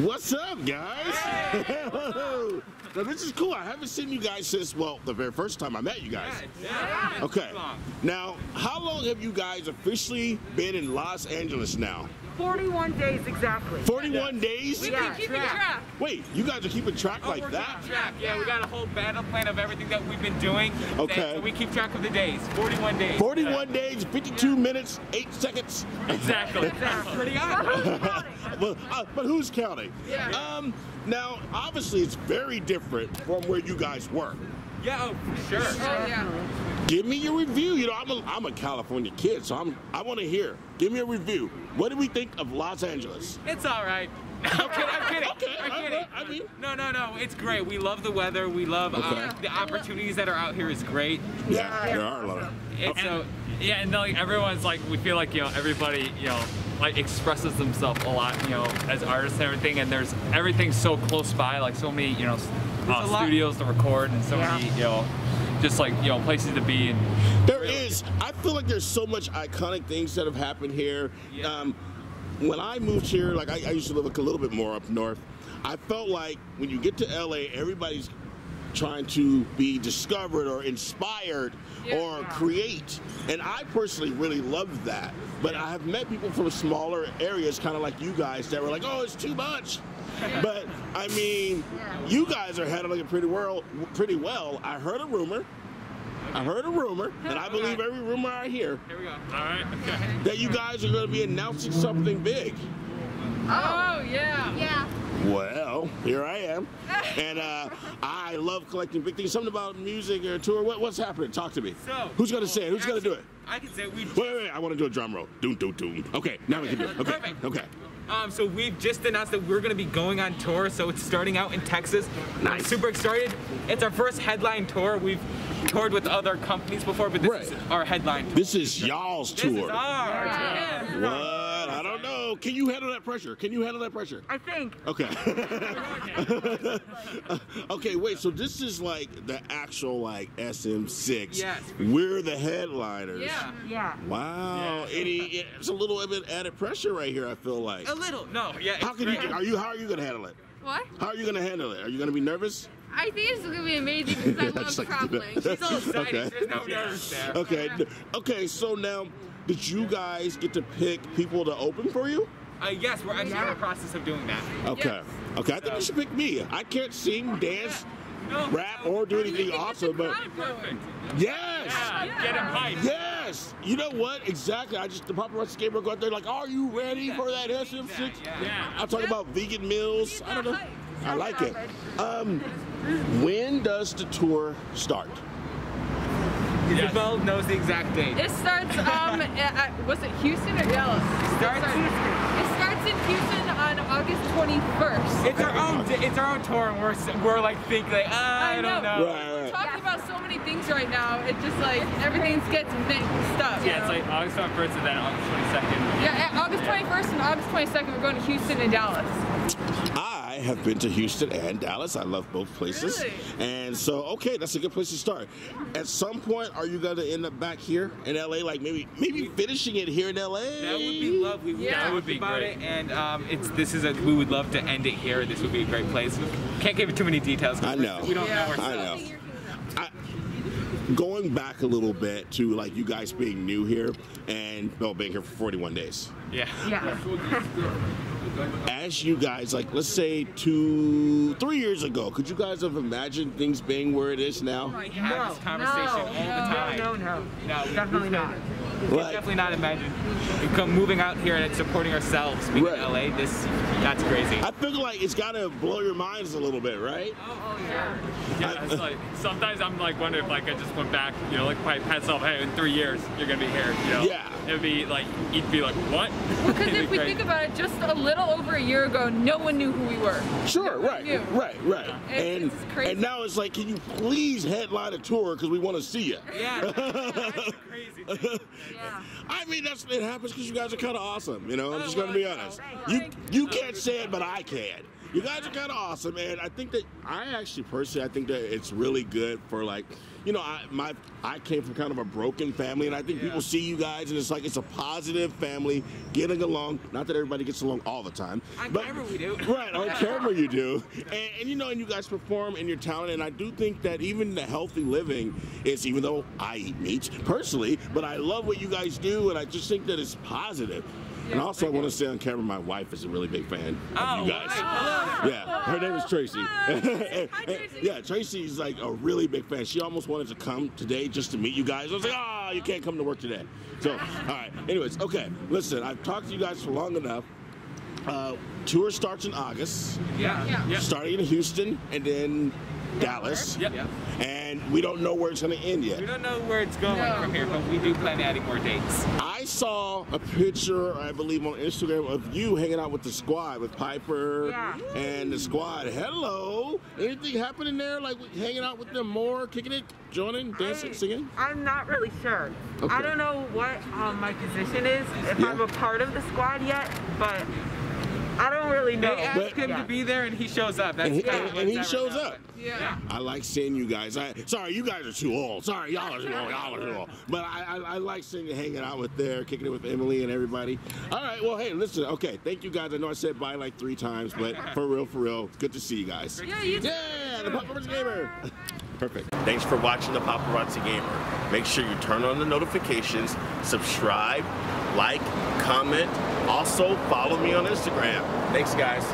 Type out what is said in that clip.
What's up, guys? now this is cool. I haven't seen you guys since well the very first time I met you guys. Yeah. Okay. Now, how long have you guys officially been in Los Angeles now? 41 days exactly. 41 days? We've been keeping track. Wait, you guys are keeping track Oh, like we're that? keeping track. Yeah, we got a whole battle plan of everything that we've been doing. Okay. So we keep track of the days. 41 days. 41 days, 52 minutes, 8 seconds. Exactly. That's pretty awesome. but, uh, but who's counting? Yeah. Um, now, obviously, it's very different from where you guys work. Yeah, oh, for sure. Oh, yeah. Give me your review. You know, I'm a, I'm a California kid, so I'm I want to hear. Give me a review. What do we think of Los Angeles? It's all right. I'm kidding. I'm kidding. Okay, I'm I- kidding. I mean- no, no, no. It's great. We love the weather. We love Okay. uh, the opportunities that are out here. Is great. Yeah, there are a lot of. It's so Yeah, and like everyone's like, we feel like you know everybody you know like expresses themselves a lot, you know, as artists and everything, and there's everything so close by, like so many you know uh, a lot- studios to record and so Yeah. many you know just like you know places to be and There is. I feel like there's so much iconic things that have happened here. Yeah. Um, when I moved here, like I, I used to live like a little bit more up north. I felt like when you get to LA, everybody's trying to be discovered or inspired or create. And I personally really love that. But I have met people from smaller areas, kind of like you guys, that were like, "Oh, it's too much." But I mean, you guys are handling it pretty well. Pretty well. I heard a rumor. I heard a rumor, and I believe every rumor I hear Here we go. all right, okay. that you guys are going to be announcing something big. Oh, yeah. Yeah. Well, here I am, and uh, I love collecting big things. Something about music or tour. What, what's happening? Talk to me. So who's going to say it? Who's going to do it? I can say we. Wait, wait, wait! I want to do a drum roll. Doom, doom, doom. Okay, now we can do it. Okay, Perfect. okay. Um, so we've just announced that we're going to be going on tour. So it's starting out in Texas. Nice. Super excited. It's our first headline tour. We've toured with other companies before, but this Right. is our headline. Tour. This is y'all's tour. This is tour. our tour. What? I. Can you handle that pressure? Can you handle that pressure? I think. Okay. okay, wait. So this is like the actual like SM6. Yes. We're the headliners. Yeah. Yeah. Wow. Any? It's a little bit added pressure right here. I feel like. A little. No. Yeah. How it's can you? Are you? How are you gonna handle it? What? How are you gonna handle it? Are you gonna be nervous? I think this is going to be amazing because I love Just like- traveling. She's all excited. Okay. There's no nerves there. Okay. Okay. So now, did you guys get to pick people to open for you? Uh, yes, we're actually in the process of doing that. Okay. Okay. I think you should pick me. I can't sing, dance, No. rap, or do anything can awesome, but crowd going. yes. Yeah, get him hyped. Yes. You know what? Exactly. I just the paparazzi came go out there like, are you ready for that SM6? Yeah. Yeah. I'm talking about vegan meals. I don't know. hype. I like it. Um, when does the tour start? Isabel knows the exact date. It starts, um, at, at- was it Houston or Dallas? Starts It It starts in Houston on August 21st. It's our own. It's our own tour, and we're we're like thinking like ah, I, I don't know. know. Right, We're right. talking about so many things right now. It just like everything gets mixed up. you Yeah, it's know? like August 21st and then August 22nd. Yeah, August 21st and August 22nd, we're going to Houston and Dallas. I have been to Houston and Dallas. I love both places. Really? And so, okay, that's a good place to start. At some point, are you going to end up back here in LA? Like maybe maybe finishing it here in LA? That would be lovely. We Yeah. That would be about great. it, and um, it's this is a we would love to end it here. This would be a great place. Can't give it too many details. I we're- know. We don't Yeah. know I ourselves. know. I, going back a little bit to like you guys being new here and well being here for 41 days. Yeah. Yeah. As you guys like, let's say two, three years ago, could you guys have imagined things being where it is now? We have No. this conversation no. all the time. No, no, No, we- Definitely not. we Like- definitely not imagine we come moving out here and supporting ourselves. Being Right. in LA, this that's crazy. I feel like it's got to blow your minds a little bit, right? Oh, oh yeah, it's like sometimes I'm like wondering if like I just went back, you know, like if I had myself, hey, in three years you're gonna be here, you know. Yeah. It'd be like you'd be like, what? Because It'd if we crazy. think about it, just a little over a year ago, no one knew who we were. Sure, right, knew. right, right. It's- And it's crazy. and now it's like, can you please headline a tour because we want to see you? yeah. That's crazy. Yeah. I mean, that's it happens because you guys are kind of awesome. You know, I'm Oh, just gonna be honest. Oh, no. You you can't say it, but I can. You guys are kind of awesome, and I think that I actually personally I think that it's really good for like you know, I my I came from kind of a broken family, and I think people see you guys, and it's like it's a positive family getting along. Not that everybody gets along all the time, On but camera we do. right on camera you do, and, and you know, and you guys perform, and you're talented. And I do think that even the healthy living is, even though I eat meat personally, but I love what you guys do, and I just think that it's positive. And also, I want to say on camera, my wife is a really big fan of Oh, you guys. wow. Yeah, her name is Tracy. yeah, Tracy's like a really big fan. She almost wanted to come today just to meet you guys. I was like, ah, you can't come to work today. So, all right. Anyways, okay. Listen, I've talked to you guys for long enough. Uh, tour starts in August, Yeah. Yeah. Yeah. starting in Houston and then Dallas. Yep. And we don't know where it's going to end yet. We don't know where it's going No. from here, but we do plan on adding more dates. I saw a picture, I believe, on Instagram of you hanging out with the squad, with Piper Yeah. and the squad. Hello. Anything happening there? Like hanging out with them more, kicking it, joining, dancing, I- singing? I'm not really sure. Okay. I don't know what um, my position is, if Yeah. I'm a part of the squad yet, but I don't really know. They ask him Yeah. to be there, and he shows up. That's And he, and, and he shows ever up. happened. Yeah. I like seeing you guys. I sorry, you guys are too old. Sorry, y'all are too old. Y'all are too old. But I, I, I like seeing you hanging out with there, kicking it with Emily and everybody. All right. Well, hey, listen. Okay, thank you guys. I know I said bye like three times, but for real, for real, good to see you guys. Yeah, you Yeah, the Paparazzi Gamer. Perfect. Thanks for watching the Paparazzi Gamer. Make sure you turn on the notifications, subscribe, like, comment. Also, follow me on Instagram. Thanks, guys.